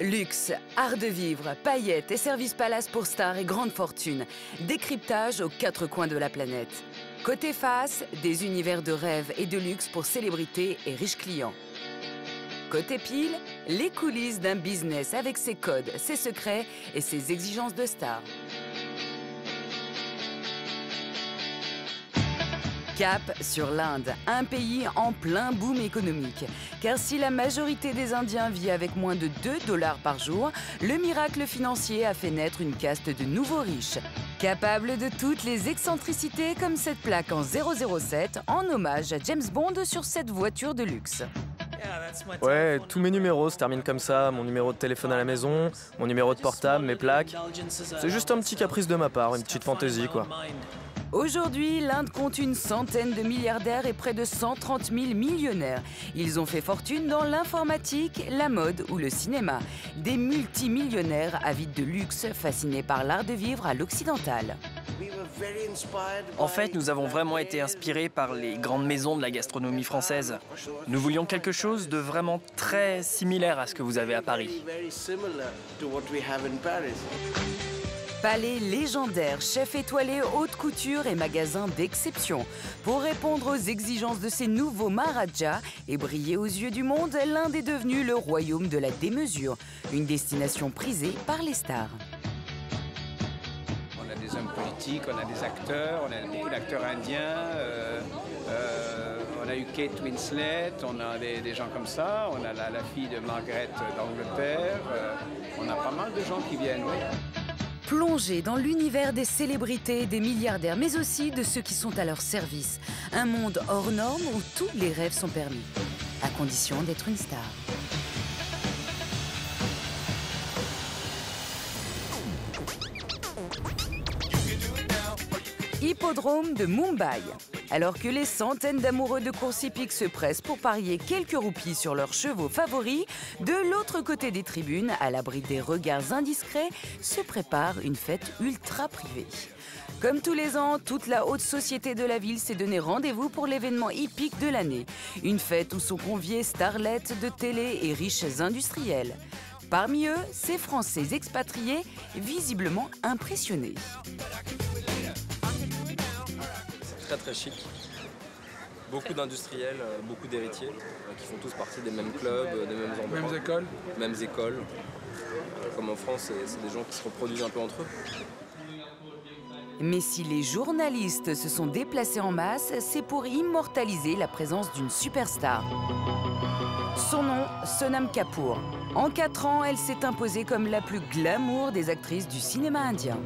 Luxe, art de vivre, paillettes et services palace pour stars et grandes fortunes. Décryptage aux quatre coins de la planète. Côté face, des univers de rêve et de luxe pour célébrités et riches clients. Côté pile, les coulisses d'un business avec ses codes, ses secrets et ses exigences de star. Cap sur l'Inde, un pays en plein boom économique. Car si la majorité des Indiens vit avec moins de 2 dollars par jour, le miracle financier a fait naître une caste de nouveaux riches. Capables de toutes les excentricités comme cette plaque en 007 en hommage à James Bond sur cette voiture de luxe. Ouais, tous mes numéros se terminent comme ça, mon numéro de téléphone à la maison, mon numéro de portable, mes plaques. C'est juste un petit caprice de ma part, une petite fantaisie quoi. Aujourd'hui, l'Inde compte une centaine de milliardaires et près de 130 000 millionnaires. Ils ont fait fortune dans l'informatique, la mode ou le cinéma. Des multimillionnaires avides de luxe, fascinés par l'art de vivre à l'occidental. En fait, nous avons vraiment été inspirés par les grandes maisons de la gastronomie française. Nous voulions quelque chose de vraiment très similaire à ce que vous avez à Paris. Palais légendaire, chef étoilé, haute couture et magasins d'exception. Pour répondre aux exigences de ces nouveaux Maharajas et briller aux yeux du monde, l'Inde est devenu le royaume de la démesure, une destination prisée par les stars. On a des hommes politiques, on a des acteurs, on a beaucoup d'acteurs indiens. Euh, euh, on a eu Kate Winslet, on a des, gens comme ça, on a la, fille de Margaret d'Angleterre, euh, on a pas mal de gens qui viennent. Plongez dans l'univers des célébrités des milliardaires, mais aussi de ceux qui sont à leur service. Un monde hors norme où tous les rêves sont permis, à condition d'être une star. Hippodrome de Mumbai. Alors que les centaines d'amoureux de course hippique se pressent pour parier quelques roupies sur leurs chevaux favoris, de l'autre côté des tribunes, à l'abri des regards indiscrets, se prépare une fête ultra privée. Comme tous les ans, toute la haute société de la ville s'est donné rendez-vous pour l'événement hippique de l'année. Une fête où sont conviés starlettes de télé et riches industriels. Parmi eux, ces Français expatriés, visiblement impressionnés très très chic. Beaucoup d'industriels, euh, beaucoup d'héritiers euh, qui font tous partie des mêmes clubs, euh, des mêmes endroits. Mêmes écoles Mêmes écoles. Comme en France, c'est des gens qui se reproduisent un peu entre eux. Mais si les journalistes se sont déplacés en masse, c'est pour immortaliser la présence d'une superstar. Son nom, Sonam Kapoor. En 4 ans, elle s'est imposée comme la plus glamour des actrices du cinéma indien.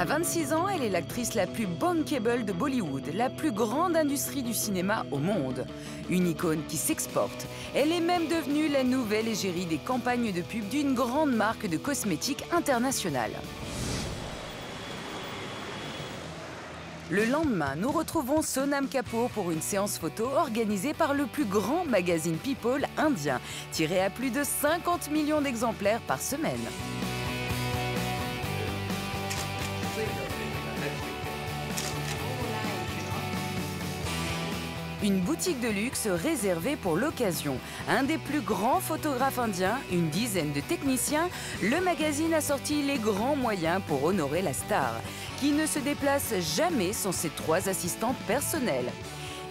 À 26 ans, elle est l'actrice la plus bankable de Bollywood, la plus grande industrie du cinéma au monde. Une icône qui s'exporte. Elle est même devenue la nouvelle égérie des campagnes de pub d'une grande marque de cosmétiques internationale. Le lendemain, nous retrouvons Sonam Kapoor pour une séance photo organisée par le plus grand magazine People indien, tiré à plus de 50 millions d'exemplaires par semaine. Une boutique de luxe réservée pour l'occasion. Un des plus grands photographes indiens, une dizaine de techniciens, le magazine a sorti les grands moyens pour honorer la star, qui ne se déplace jamais sans ses trois assistants personnels.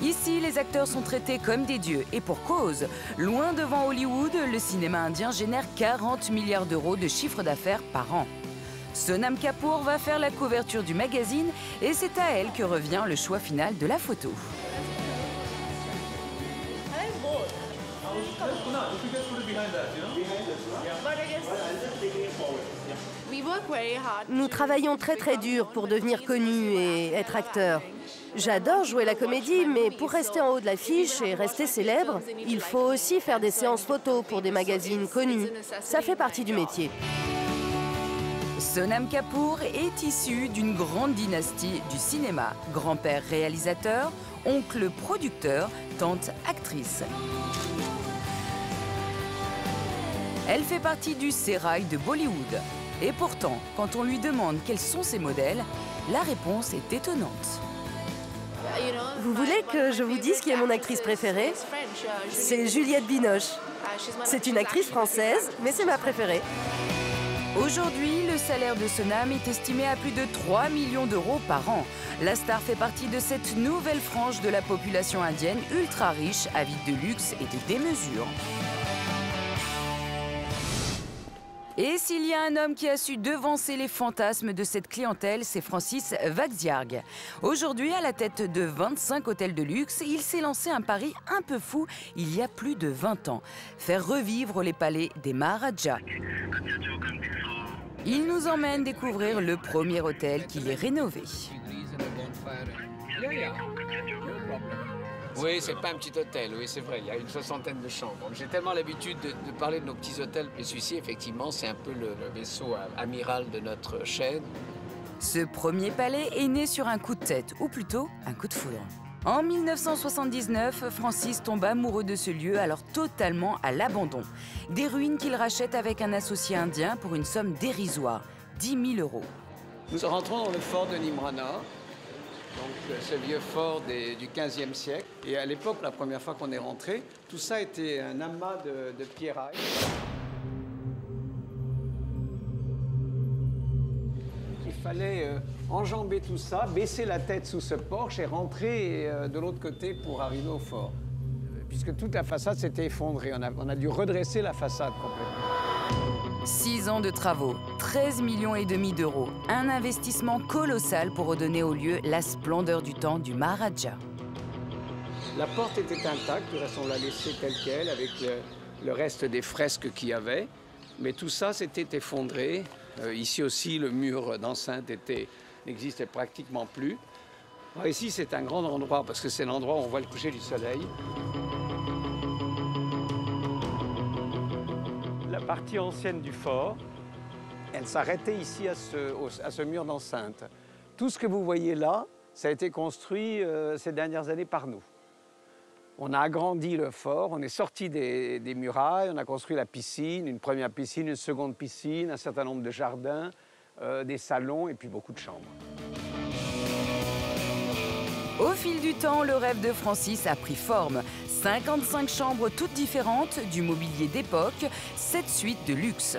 Ici, les acteurs sont traités comme des dieux, et pour cause. Loin devant Hollywood, le cinéma indien génère 40 milliards d'euros de chiffre d'affaires par an. Sonam Kapoor va faire la couverture du magazine et c'est à elle que revient le choix final de la photo. Nous travaillons très très dur pour devenir connus et être acteurs. J'adore jouer la comédie, mais pour rester en haut de l'affiche et rester célèbre, il faut aussi faire des séances photos pour des magazines connus. Ça fait partie du métier. Sonam Kapoor est issu d'une grande dynastie du cinéma. Grand-père réalisateur, oncle producteur, tante actrice. Elle fait partie du sérail de Bollywood. Et pourtant, quand on lui demande quels sont ses modèles, la réponse est étonnante. Vous voulez que je vous dise qui est mon actrice préférée? C'est Juliette Binoche. C'est une actrice française, mais c'est ma préférée. Aujourd'hui, le salaire de Sonam est estimé à plus de 3 millions d'euros par an. La star fait partie de cette nouvelle frange de la population indienne ultra riche, avide de luxe et de démesure. Et s'il y a un homme qui a su devancer les fantasmes de cette clientèle, c'est Francis Waxiarg. Aujourd'hui, à la tête de 25 hôtels de luxe, il s'est lancé un pari un peu fou il y a plus de 20 ans. Faire revivre les palais des Maharajas. Il nous emmène découvrir le premier hôtel qu'il est rénové. Oui, c'est pas un petit hôtel, oui, c'est vrai, il y a une soixantaine de chambres. J'ai tellement l'habitude de, parler de nos petits hôtels, mais celui-ci, effectivement, c'est un peu le, vaisseau amiral de notre chaîne. Ce premier palais est né sur un coup de tête, ou plutôt un coup de foudre. En 1979, Francis tombe amoureux de ce lieu, alors totalement à l'abandon. Des ruines qu'il rachète avec un associé indien pour une somme dérisoire, 10 000 euros. Nous rentrons dans le fort de Nimrana, donc euh, ce vieux fort du 15e siècle. Et à l'époque, la première fois qu'on est rentré, tout ça était un amas de, de pierrailles. Il fallait euh, enjamber tout ça, baisser la tête sous ce porche et rentrer euh, de l'autre côté pour arriver au fort. Puisque toute la façade s'était effondrée. On a, on a dû redresser la façade complètement. Six ans de travaux, 13 millions et demi d'euros. Un investissement colossal pour redonner au lieu la splendeur du temps du Maharaja. La porte était intacte, on l'a laissée telle qu'elle avec le, reste des fresques qu'il y avait. Mais tout ça s'était effondré. Euh, ici aussi, le mur d'enceinte n'existait pratiquement plus. ici, c'est un grand endroit parce que c'est l'endroit où on voit le coucher du soleil. Partie ancienne du fort, elle s'arrêtait ici à ce, mur d'enceinte. Tout ce que vous voyez là, ça a été construit euh, ces dernières années par nous. On a agrandi le fort, on est sorti des, murailles, on a construit la piscine, une première piscine, une seconde piscine, un certain nombre de jardins, euh, des salons et puis beaucoup de chambres. Au fil du temps, le rêve de Francis a pris forme. 55 chambres toutes différentes, du mobilier d'époque, 7 suites de luxe.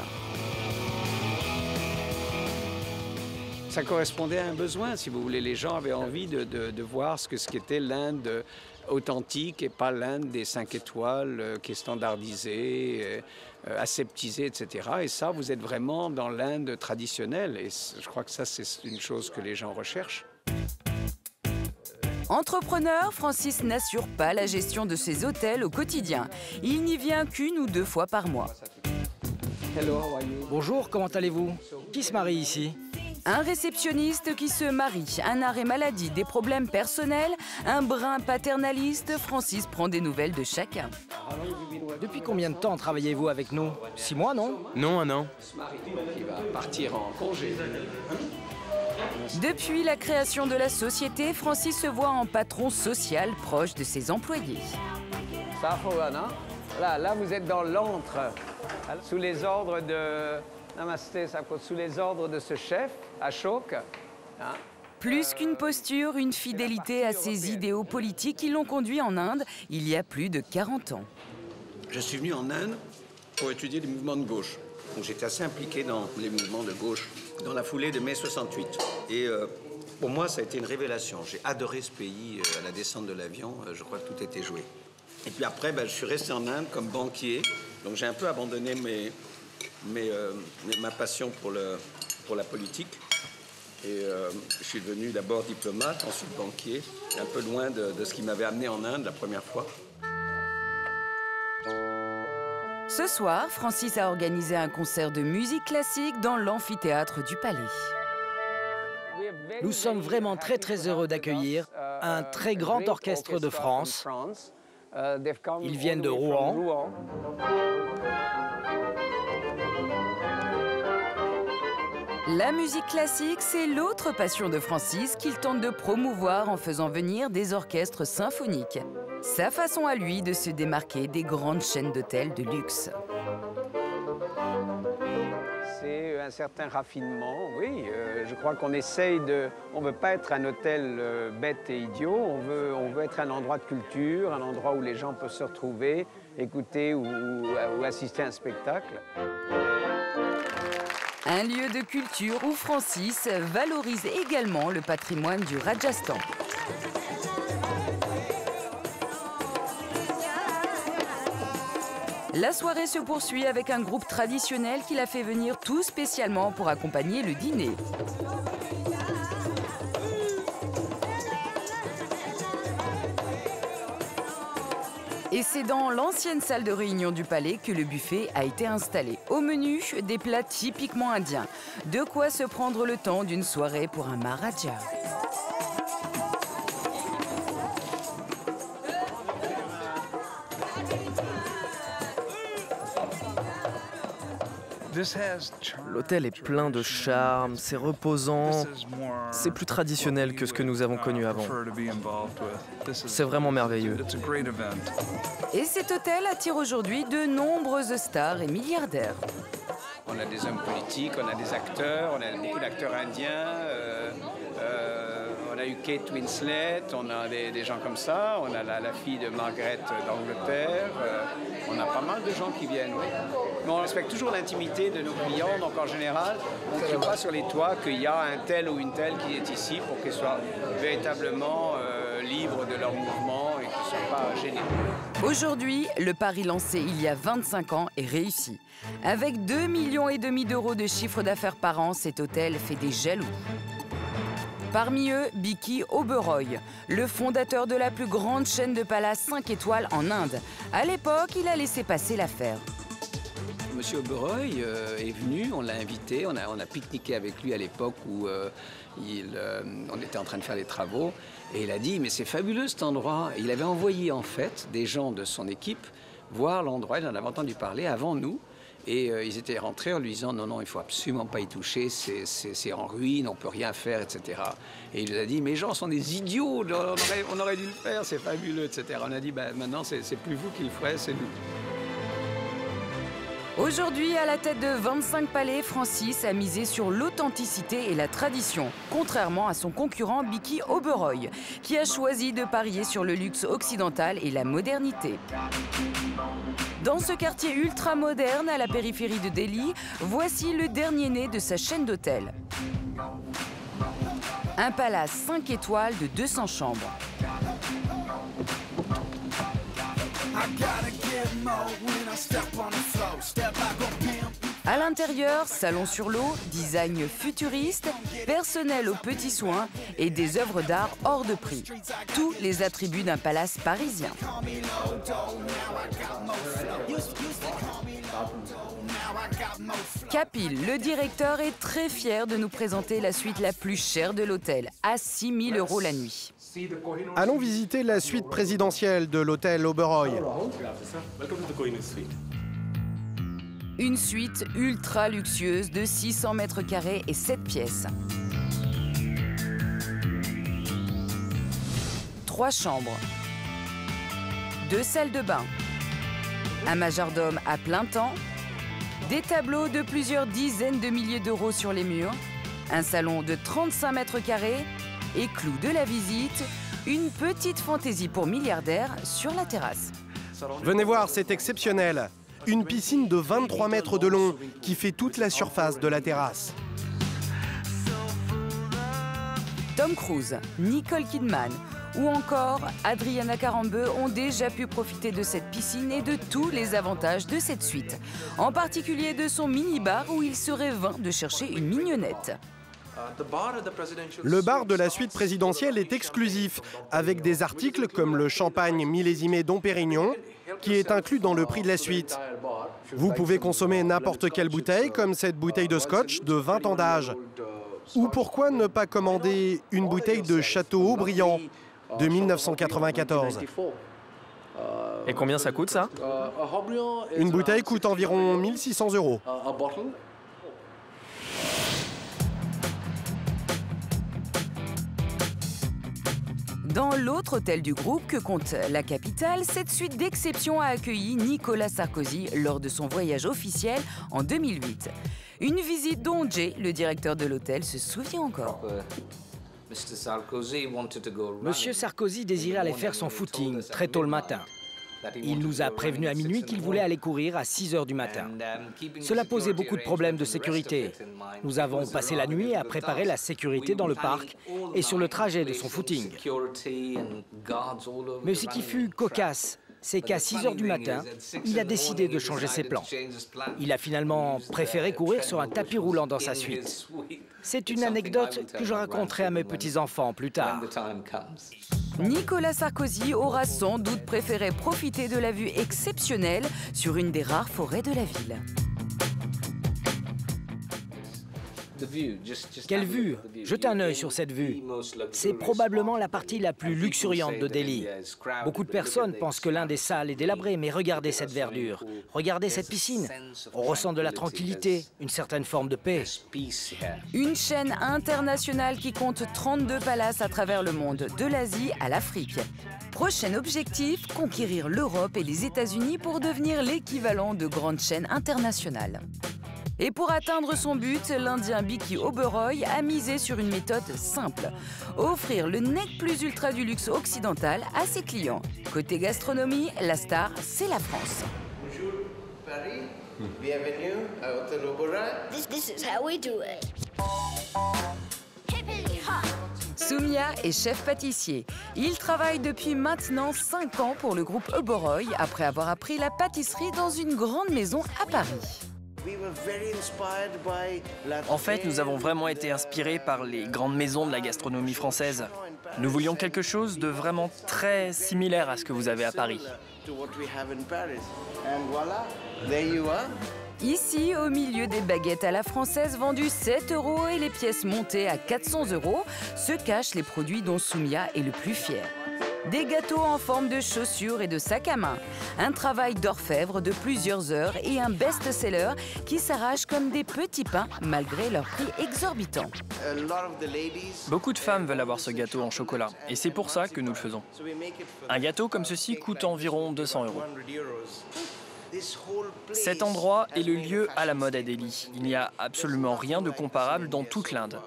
Ça correspondait à un besoin, si vous voulez. Les gens avaient envie de, voir ce qu'était ce qu'était l'Inde authentique et pas l'Inde des 5 étoiles euh, qui est standardisée, euh, aseptisée, etc. Et ça, vous êtes vraiment dans l'Inde traditionnelle. Et je crois que ça, c'est une chose que les gens recherchent. Entrepreneur, Francis n'assure pas la gestion de ses hôtels au quotidien. Il n'y vient qu'une ou deux fois par mois. Bonjour, comment allez-vous? Qui se marie ici? Un réceptionniste qui se marie, un arrêt maladie, des problèmes personnels, un brin paternaliste, Francis prend des nouvelles de chacun. Depuis combien de temps travaillez-vous avec nous? Six mois, non? Non, un an. Il va partir en congé. Depuis la création de la société, Francis se voit en patron social proche de ses employés. Là, là, vous êtes dans l'antre, sous les ordres de Namasté, sous les ordres de ce chef, Ashok. Hein? Plus qu'une posture, une fidélité à ses idéaux politiques qui l'ont conduit en Inde il y a plus de 40 ans. Je suis venu en Inde pour étudier les mouvements de gauche. Donc j'étais assez impliqué dans les mouvements de gauche dans la foulée de mai 68. Et euh, pour moi, ça a été une révélation. J'ai adoré ce pays euh, à la descente de l'avion. Euh, je crois que tout était joué. Et puis après, ben, je suis resté en Inde comme banquier. Donc j'ai un peu abandonné mes, mes, ma passion pour, le, pour la politique. Et je suis devenu d'abord diplomate, ensuite banquier, un peu loin de, de ce qui m'avait amené en Inde la première fois. Ce soir, Francis a organisé un concert de musique classique dans l'amphithéâtre du Palais. Nous sommes vraiment très très heureux d'accueillir un très grand orchestre de France. Ils viennent de Rouen. La musique classique, c'est l'autre passion de Francis qu'il tente de promouvoir en faisant venir des orchestres symphoniques. Sa façon à lui de se démarquer des grandes chaînes d'hôtels de luxe. C'est un certain raffinement, oui. Euh, je crois qu'on essaye de... On ne veut pas être un hôtel euh, bête et idiot, on veut, être un endroit de culture, un endroit où les gens peuvent se retrouver, écouter ou, ou assister à un spectacle. Un lieu de culture où Francis valorise également le patrimoine du Rajasthan. La soirée se poursuit avec un groupe traditionnel qu'il a fait venir tout spécialement pour accompagner le dîner. Et c'est dans l'ancienne salle de réunion du palais que le buffet a été installé. Au menu, des plats typiquement indiens. De quoi se prendre le temps d'une soirée pour un Maharaja. L'hôtel est plein de charme, c'est reposant, c'est plus traditionnel que ce que nous avons connu avant. C'est vraiment merveilleux. Et cet hôtel attire aujourd'hui de nombreuses stars et milliardaires. On a des hommes politiques, on a des acteurs, on a beaucoup d'acteurs indiens. Euh, euh, on a eu Kate Winslet, on a des, gens comme ça, on a la, fille de Margaret d'Angleterre, euh, on a pas mal de gens qui viennent, oui. Mais on respecte toujours l'intimité de nos clients, donc en général, on ne crie pas sur les toits qu'il y a un tel ou une telle qui est ici pour qu'ils soient véritablement libres de leur mouvement et qu'ils ne soient pas gênés. Aujourd'hui, le pari lancé il y a 25 ans est réussi. Avec 2,5 millions et demi d'euros de chiffre d'affaires par an, cet hôtel fait des jaloux. Parmi eux, Biki Oberoi, le fondateur de la plus grande chaîne de palaces 5 étoiles en Inde. À l'époque, il a laissé passer l'affaire. Monsieur Oberoi euh, est venu, on l'a invité, on a, pique-niqué avec lui à l'époque où euh, il, euh, on était en train de faire les travaux. Et il a dit, mais c'est fabuleux cet endroit. il avait envoyé en fait des gens de son équipe voir l'endroit, il en avait entendu parler avant nous. Et ils étaient rentrés en lui disant non, non, il faut absolument pas y toucher, c'est en ruine, on peut rien faire, etc. Et il nous a dit, mes gens sont des idiots, on aurait, dû le faire, c'est fabuleux, etc. On a dit, bah, maintenant, c'est plus vous qui le ferez, c'est nous. Aujourd'hui, à la tête de 25 palais, Francis a misé sur l'authenticité et la tradition, contrairement à son concurrent Biki Oberoi, qui a choisi de parier sur le luxe occidental et la modernité. Dans ce quartier ultra moderne à la périphérie de Delhi, voici le dernier né de sa chaîne d'hôtels. Un palace 5 étoiles de 200 chambres. À l'intérieur, salon sur l'eau, design futuriste, personnel aux petits soins et des œuvres d'art hors de prix. Tous les attributs d'un palace parisien. Capil, le directeur, est très fier de nous présenter la suite la plus chère de l'hôtel, à 6 000 euros la nuit. Allons visiter la suite présidentielle de l'hôtel Oberoi. Une suite ultra luxueuse de 600 mètres carrés et 7 pièces. Trois chambres. Deux salles de bain. Un majordome à plein temps. Des tableaux de plusieurs dizaines de milliers d'euros sur les murs. Un salon de 35 mètres carrés et clou de la visite, une petite fantaisie pour milliardaires sur la terrasse. Venez voir, c'est exceptionnel. Une piscine de 23 mètres de long qui fait toute la surface de la terrasse. Tom Cruise, Nicole Kidman ou encore Adriana Carambeu ont déjà pu profiter de cette piscine et de tous les avantages de cette suite. En particulier de son mini-bar où il serait vain de chercher une mignonnette. Le bar de la suite présidentielle est exclusif, avec des articles comme le champagne millésimé Dom Pérignon, qui est inclus dans le prix de la suite. Vous pouvez consommer n'importe quelle bouteille, comme cette bouteille de scotch de 20 ans d'âge. Ou pourquoi ne pas commander une bouteille de Château Haut-Briand de 1994 Et combien ça coûte ça? Une bouteille coûte environ 1600 euros. Dans l'autre hôtel du groupe que compte la capitale, cette suite d'exception a accueilli Nicolas Sarkozy lors de son voyage officiel en 2008. Une visite dont Jay, le directeur de l'hôtel, se souvient encore. Monsieur Sarkozy désirait aller faire son footing très tôt le matin. Il nous a prévenu à minuit qu'il voulait aller courir à 6 heures du matin. Cela posait beaucoup de problèmes de sécurité. Nous avons passé la nuit à préparer la sécurité dans le parc et sur le trajet de son footing. Mais ce qui fut cocasse, c'est qu'à 6 heures du matin, il a décidé de changer ses plans. Il a finalement préféré courir sur un tapis roulant dans sa suite. C'est une anecdote que je raconterai à mes petits-enfants plus tard. Nicolas Sarkozy aura sans doute préféré profiter de la vue exceptionnelle sur une des rares forêts de la ville. Quelle vue Jetez un œil sur cette vue. C'est probablement la partie la plus luxuriante de Delhi. Beaucoup de personnes pensent que l'un des salles est délabré, mais regardez cette verdure. Regardez cette piscine. On ressent de la tranquillité, une certaine forme de paix. Une chaîne internationale qui compte 32 palaces à travers le monde, de l'Asie à l'Afrique. Prochain objectif, conquérir l'Europe et les États-Unis pour devenir l'équivalent de grandes chaînes internationales. Et pour atteindre son but, l'Indien Biki Oberoi a misé sur une méthode simple. Offrir le nec plus ultra du luxe occidental à ses clients. Côté gastronomie, la star, c'est la France. Bonjour Paris, bienvenue à Hôtel Oberoi. This, is how we do it. Soumia est chef pâtissier. Il travaille depuis maintenant 5 ans pour le groupe Oberoi après avoir appris la pâtisserie dans une grande maison à Paris. En fait, nous avons vraiment été inspirés par les grandes maisons de la gastronomie française. Nous voulions quelque chose de vraiment très similaire à ce que vous avez à Paris. Ici, au milieu des baguettes à la française vendues 7 euros et les pièces montées à 400 euros, se cachent les produits dont Soumia est le plus fier. Des gâteaux en forme de chaussures et de sacs à main. Un travail d'orfèvre de plusieurs heures et un best-seller qui s'arrache comme des petits pains malgré leur prix exorbitant. Beaucoup de femmes veulent avoir ce gâteau en chocolat et c'est pour ça que nous le faisons. Un gâteau comme ceci coûte environ 200 euros. Cet endroit est le lieu à la mode à Delhi. Il n'y a absolument rien de comparable dans toute l'Inde.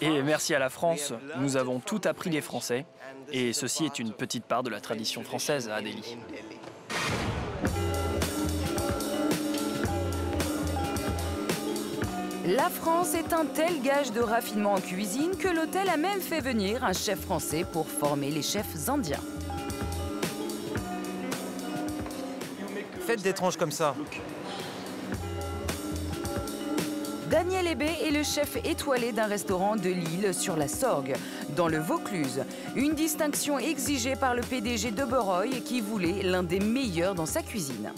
Et merci à la France, nous avons tout appris des Français, et ceci est une petite part de la tradition française à Delhi. La France est un tel gage de raffinement en cuisine que l'hôtel a même fait venir un chef français pour former les chefs indiens. Faites des tranches comme ça. Daniel Hébé est le chef étoilé d'un restaurant de Lille sur la Sorgue, dans le Vaucluse. Une distinction exigée par le PDG de Beroy qui voulait l'un des meilleurs dans sa cuisine.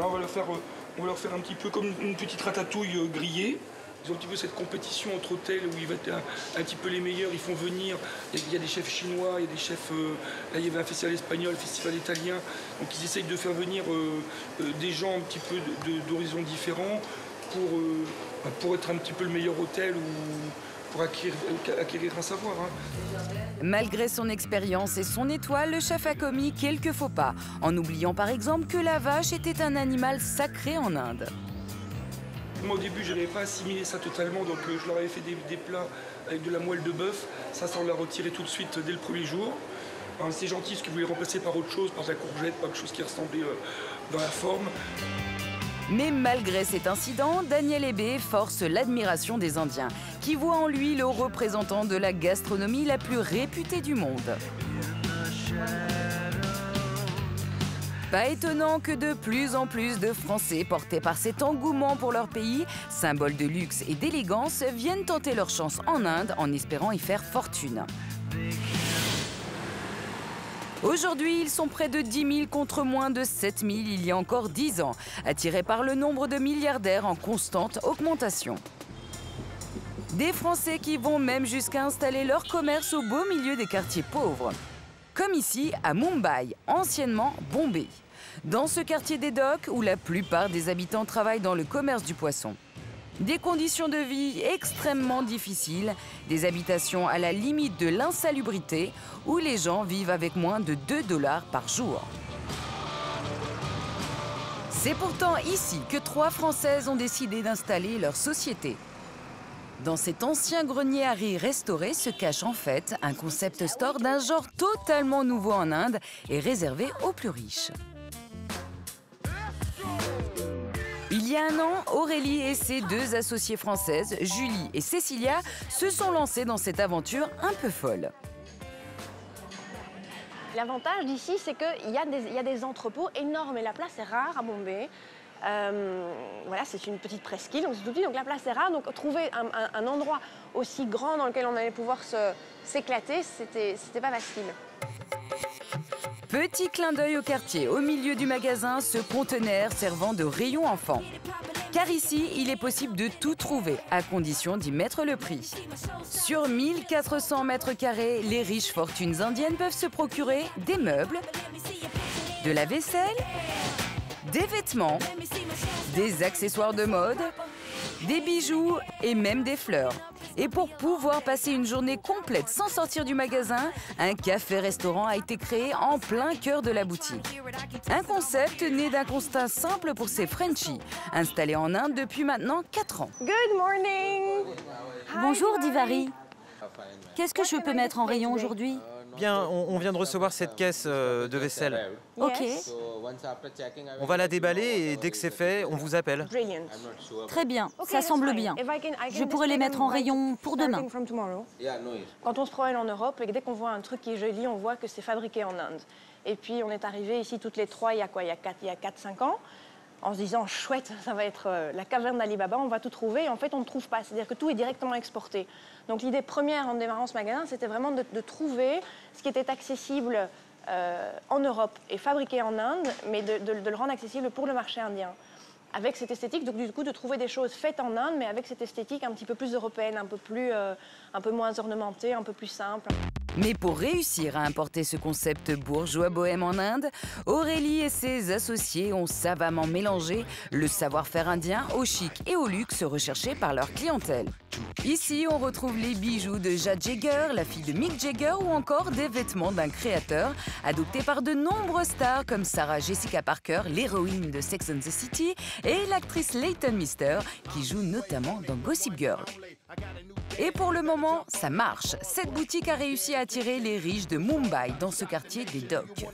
on, va leur faire, euh, on va leur faire un petit peu comme une petite ratatouille euh, grillée. Ils ont un petit peu cette compétition entre hôtels où ils vont être un, petit peu les meilleurs. Ils font venir, il y, a des chefs chinois, il y a des chefs. Euh, là, il y avait un festival espagnol, un festival italien. Donc, ils essayent de faire venir des gens un petit peu d'horizons différents pour, euh, bah, pour être un petit peu le meilleur hôtel ou pour acquérir, acquérir un savoir. Hein. Malgré son expérience et son étoile, le chef a commis quelques faux pas, en oubliant par exemple que la vache était un animal sacré en Inde. Moi au début je n'avais pas assimilé ça totalement, donc euh, je leur avais fait des, plats avec de la moelle de bœuf. Ça, ça on l'a retiré tout de suite dès le premier jour. C'est gentil ce qu'ils voulaient remplacer par autre chose, par de la courgette, par quelque chose qui ressemblait euh, dans la forme. Mais malgré cet incident, Daniel Hébé force l'admiration des Indiens, qui voient en lui le représentant de la gastronomie la plus réputée du monde. Pas étonnant que de plus en plus de Français, portés par cet engouement pour leur pays, symbole de luxe et d'élégance, viennent tenter leur chance en Inde en espérant y faire fortune. Aujourd'hui, ils sont près de 10 000 contre moins de 7 000 il y a encore 10 ans, attirés par le nombre de milliardaires en constante augmentation. Des Français qui vont même jusqu'à installer leur commerce au beau milieu des quartiers pauvres. Comme ici à Mumbai, anciennement Bombay. Dans ce quartier des docks où la plupart des habitants travaillent dans le commerce du poisson. Des conditions de vie extrêmement difficiles, des habitations à la limite de l'insalubrité, où les gens vivent avec moins de 2 dollars par jour. C'est pourtant ici que trois Françaises ont décidé d'installer leur société. Dans cet ancien grenier à riz restauré se cache en fait un concept store d'un genre totalement nouveau en Inde et réservé aux plus riches. Il y a un an, Aurélie et ses deux associées françaises, Julie et Cécilia, se sont lancées dans cette aventure un peu folle. L'avantage d'ici, c'est qu'il y, a des entrepôts énormes et la place est rare à Bombay. Euh, voilà, c'est une petite presqu'île, donc c'est tout donc la place est rare. Donc trouver un, un, endroit aussi grand dans lequel on allait pouvoir s'éclater, c'était pas facile. Petit clin d'œil au quartier, au milieu du magasin, ce conteneur servant de rayon enfant. Car ici, il est possible de tout trouver, à condition d'y mettre le prix. Sur 1400 mètres carrés, les riches fortunes indiennes peuvent se procurer des meubles, de la vaisselle, des vêtements, des accessoires de mode, des bijoux et même des fleurs. Et pour pouvoir passer une journée complète sans sortir du magasin, un café-restaurant a été créé en plein cœur de la boutique. Un concept né d'un constat simple pour ces Frenchies, installés en Inde depuis maintenant 4 ans. Good morning Bonjour Divari. Qu'est-ce que je peux mettre en rayon aujourd'hui? Bien, on, vient de recevoir cette caisse euh, de vaisselle. Ok. On va la déballer et dès que c'est fait, on vous appelle. Très bien, ça semble bien. Je pourrais les mettre en rayon pour demain. Quand on se promène en Europe et dès qu'on voit un truc qui est joli, on voit que c'est fabriqué en Inde. Et puis on est arrivé ici toutes les trois il y a quoi? Il y a 4-5 ans en se disant chouette, ça va être euh, la caverne d'Alibaba, on va tout trouver. Et en fait, on ne trouve pas. C'est-à-dire que tout est directement exporté. Donc l'idée première en démarrant ce magasin, c'était vraiment de, trouver ce qui était accessible euh, en Europe et fabriqué en Inde, mais de, le rendre accessible pour le marché indien. Avec cette esthétique, donc du coup, de trouver des choses faites en Inde, mais avec cette esthétique un petit peu plus européenne, un peu, plus, euh, un peu moins ornementée, un peu plus simple. Mais pour réussir à importer ce concept bourgeois bohème en Inde, Aurélie et ses associés ont savamment mélangé le savoir-faire indien au chic et au luxe recherché par leur clientèle. Ici, on retrouve les bijoux de Jade Jagger, la fille de Mick Jagger, ou encore des vêtements d'un créateur adopté par de nombreuses stars comme Sarah Jessica Parker, l'héroïne de Sex and the City, et l'actrice Leighton Mister, qui joue notamment dans Gossip Girl. Et pour le moment, ça marche. Cette boutique a réussi à attirer les riches de Mumbai dans ce quartier des docks.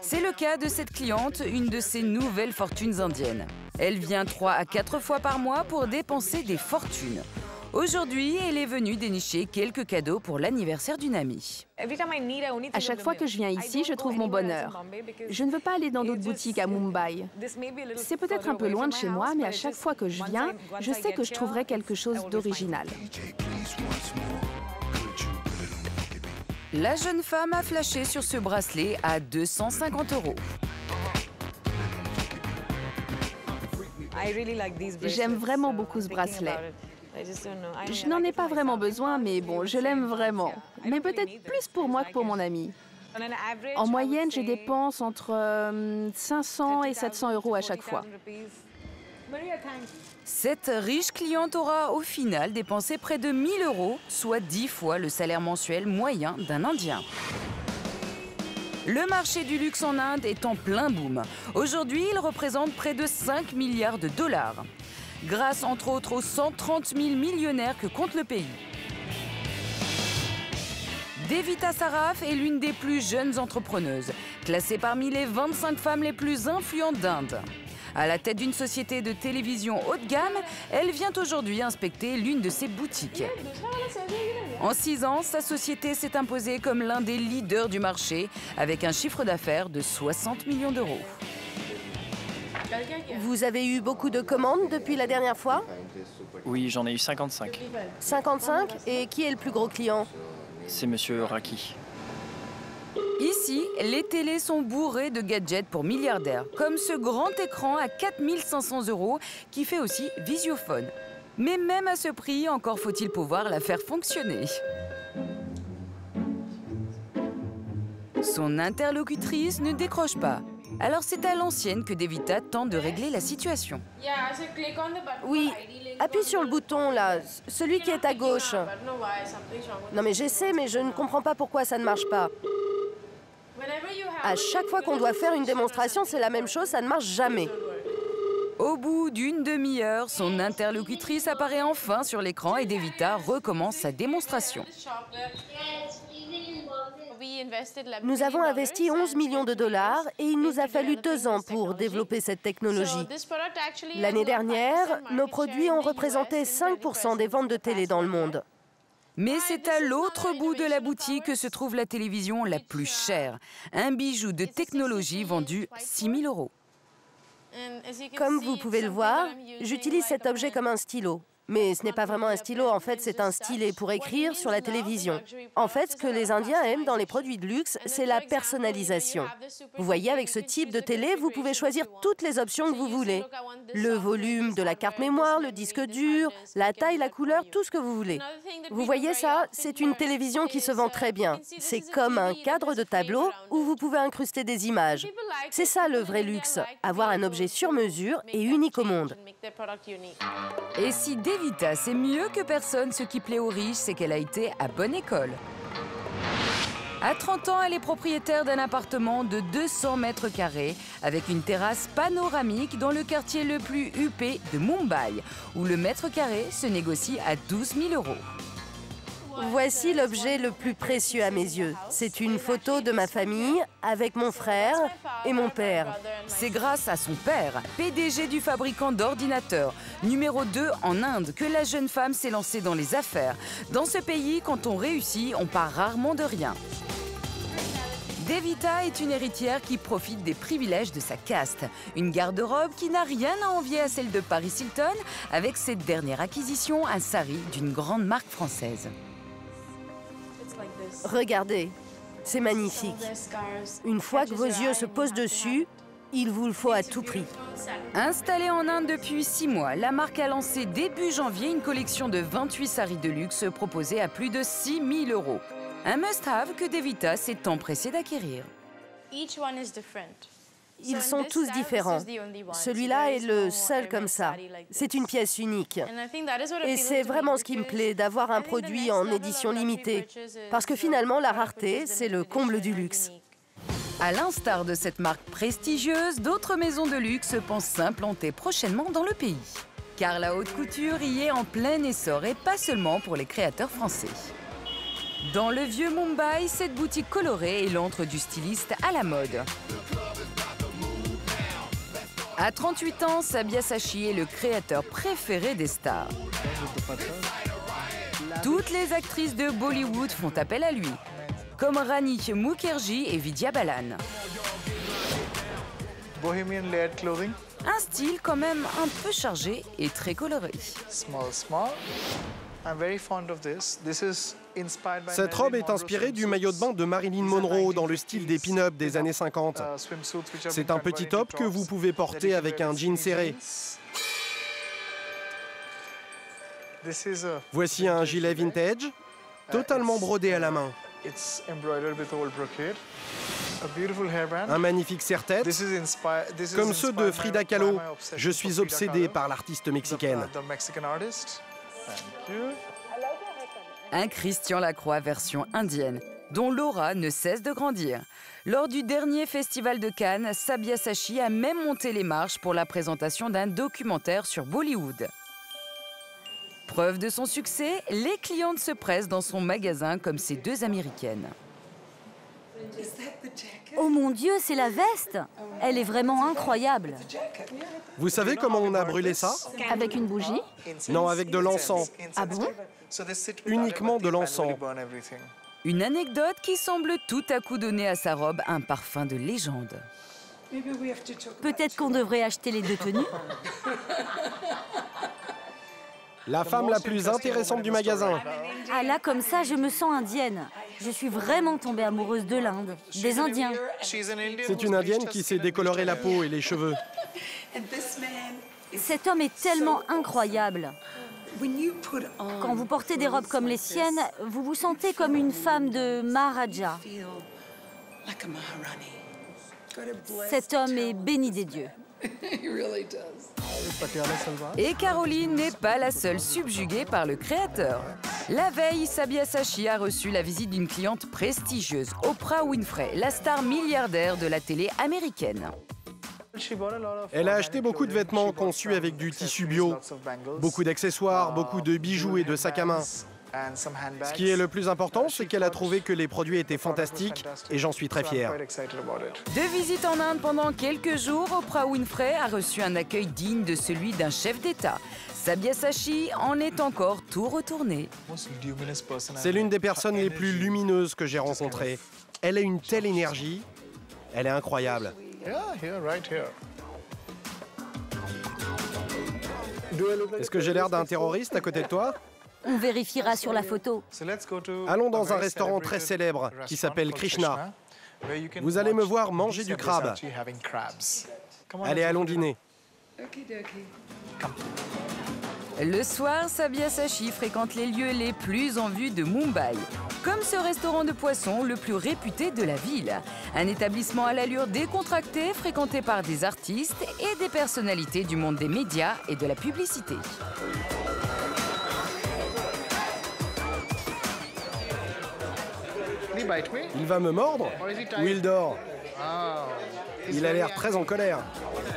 C'est le cas de cette cliente, une de ces nouvelles fortunes indiennes. Elle vient 3 à 4 fois par mois pour dépenser des fortunes. Aujourd'hui, elle est venue dénicher quelques cadeaux pour l'anniversaire d'une amie. À chaque fois que je viens ici, je trouve mon bonheur. Je ne veux pas aller dans d'autres boutiques à Mumbai. C'est peut-être un peu loin de chez moi, mais à chaque fois que je viens, je sais que je trouverai quelque chose d'original. La jeune femme a flashé sur ce bracelet à 250 euros. J'aime vraiment beaucoup ce bracelet. Je n'en ai pas vraiment besoin, mais bon, je l'aime vraiment. Mais peut-être plus pour moi que pour mon ami. En moyenne, je dépense entre 500 euh, et 700 euros à chaque fois. Cette riche cliente aura au final dépensé près de 1000 euros, soit 10 fois le salaire mensuel moyen d'un Indien. Le marché du luxe en Inde est en plein boom. Aujourd'hui, il représente près de 5 milliards de dollars grâce entre autres aux 130 000 millionnaires que compte le pays. Devita Saraf est l'une des plus jeunes entrepreneuses, classée parmi les 25 femmes les plus influentes d'Inde. À la tête d'une société de télévision haut de gamme, elle vient aujourd'hui inspecter l'une de ses boutiques. En six ans, sa société s'est imposée comme l'un des leaders du marché, avec un chiffre d'affaires de 60 millions d'euros. Vous avez eu beaucoup de commandes depuis la dernière fois Oui, j'en ai eu 55. 55 Et qui est le plus gros client C'est Monsieur Raki. Ici, les télés sont bourrées de gadgets pour milliardaires, comme ce grand écran à 4500 euros qui fait aussi visiophone. Mais même à ce prix, encore faut-il pouvoir la faire fonctionner. Son interlocutrice ne décroche pas. Alors c'est à l'ancienne que Devita tente de régler la situation. Oui, appuie sur le bouton là, celui qui est à gauche. Non mais j'essaie, mais je ne comprends pas pourquoi ça ne marche pas. À chaque fois qu'on doit faire une démonstration, c'est la même chose, ça ne marche jamais. Au bout d'une demi-heure, son interlocutrice apparaît enfin sur l'écran et Devita recommence sa démonstration. Nous avons investi 11 millions de dollars et il nous a fallu deux ans pour développer cette technologie. L'année dernière, nos produits ont représenté 5% des ventes de télé dans le monde. Mais c'est à l'autre bout de la boutique que se trouve la télévision la plus chère. Un bijou de technologie vendu 6 000 euros. Comme vous pouvez le voir, j'utilise cet objet comme un stylo. Mais ce n'est pas vraiment un stylo, en fait, c'est un stylet pour écrire sur la télévision. En fait, ce que les Indiens aiment dans les produits de luxe, c'est la personnalisation. Vous voyez, avec ce type de télé, vous pouvez choisir toutes les options que vous voulez. Le volume de la carte mémoire, le disque dur, la taille, la couleur, tout ce que vous voulez. Vous voyez ça C'est une télévision qui se vend très bien. C'est comme un cadre de tableau où vous pouvez incruster des images. C'est ça le vrai luxe, avoir un objet sur mesure et unique au monde. Et si Devita sait mieux que personne ce qui plaît aux riches, c'est qu'elle a été à bonne école. À 30 ans, elle est propriétaire d'un appartement de 200 mètres carrés avec une terrasse panoramique dans le quartier le plus huppé de Mumbai, où le mètre carré se négocie à 12 000 euros. Voici l'objet le plus précieux à mes yeux. C'est une photo de ma famille avec mon frère et mon père. C'est grâce à son père, PDG du fabricant d'ordinateurs, numéro 2 en Inde, que la jeune femme s'est lancée dans les affaires. Dans ce pays, quand on réussit, on part rarement de rien. Devita est une héritière qui profite des privilèges de sa caste. Une garde-robe qui n'a rien à envier à celle de Paris Hilton, avec cette dernière acquisition, un sari d'une grande marque française. Regardez, c'est magnifique. Une fois que vos yeux se posent dessus, il vous le faut à tout prix. Installée en Inde depuis six mois, la marque a lancé début janvier une collection de 28 saris de luxe proposée à plus de 6 000 euros. Un must-have que Devita s'est empressé d'acquérir. Ils sont tous différents. Celui-là est le seul comme ça. C'est une pièce unique. Et c'est vraiment ce qui me plaît, d'avoir un produit en édition limitée. Parce que finalement, la rareté, c'est le comble du luxe. À l'instar de cette marque prestigieuse, d'autres maisons de luxe pensent s'implanter prochainement dans le pays. Car la haute couture y est en plein essor et pas seulement pour les créateurs français. Dans le vieux Mumbai, cette boutique colorée est l'antre du styliste à la mode. À 38 ans, Sabia Sachi est le créateur préféré des stars. Toutes les actrices de Bollywood font appel à lui, comme Rani Mukherjee et Vidya Balan. Un style quand même un peu chargé et très coloré. Cette robe est inspirée du maillot de bain de Marilyn Monroe dans le style des pin-up des années 50. C'est un petit top que vous pouvez porter avec un jean serré. Voici un gilet vintage, totalement brodé à la main. Un magnifique serre-tête, comme ceux de Frida Kahlo. Je suis obsédé par l'artiste mexicaine. Un Christian Lacroix version indienne, dont l'aura ne cesse de grandir. Lors du dernier festival de Cannes, Sabia Sachi a même monté les marches pour la présentation d'un documentaire sur Bollywood. Preuve de son succès, les clientes se pressent dans son magasin comme ces deux Américaines. Oh mon Dieu, c'est la veste Elle est vraiment incroyable. Vous savez comment on a brûlé ça? Avec une bougie? Non, avec de l'encens. Ah bon? Uniquement de l'encens. Une anecdote qui semble tout à coup donner à sa robe un parfum de légende. Peut-être qu'on devrait acheter les deux tenues La femme la plus intéressante du magasin. Ah là, comme ça, je me sens indienne. Je suis vraiment tombée amoureuse de l'Inde, des Indiens. C'est une indienne qui s'est décoloré la peau et les cheveux. Cet homme est tellement incroyable. Quand vous portez des robes comme les siennes, vous vous sentez comme une femme de Maharaja. Cet homme est béni des dieux. Et Caroline n'est pas la seule subjuguée par le créateur. La veille, Sabia Sachi a reçu la visite d'une cliente prestigieuse, Oprah Winfrey, la star milliardaire de la télé américaine. Elle a acheté beaucoup de vêtements conçus avec du tissu bio, beaucoup d'accessoires, beaucoup de bijoux et de sacs à main. Ce qui est le plus important, c'est qu'elle a trouvé que les produits étaient fantastiques et j'en suis très fier. De visite en Inde pendant quelques jours, Oprah Winfrey a reçu un accueil digne de celui d'un chef d'État. Sabia Sachi en est encore tout retourné. C'est l'une des personnes les plus lumineuses que j'ai rencontrées. Elle a une telle énergie, elle est incroyable. Est-ce que j'ai l'air d'un terroriste à côté de toi? On vérifiera sur la photo. Allons dans un restaurant très célèbre qui s'appelle Krishna. Vous allez me voir manger du crabe. Allez, allons dîner. Le soir, Sabia Sachi fréquente les lieux les plus en vue de Mumbai, comme ce restaurant de poissons le plus réputé de la ville. Un établissement à l'allure décontractée, fréquenté par des artistes et des personnalités du monde des médias et de la publicité. Il va me mordre. Ou il dort Il a l'air très en colère.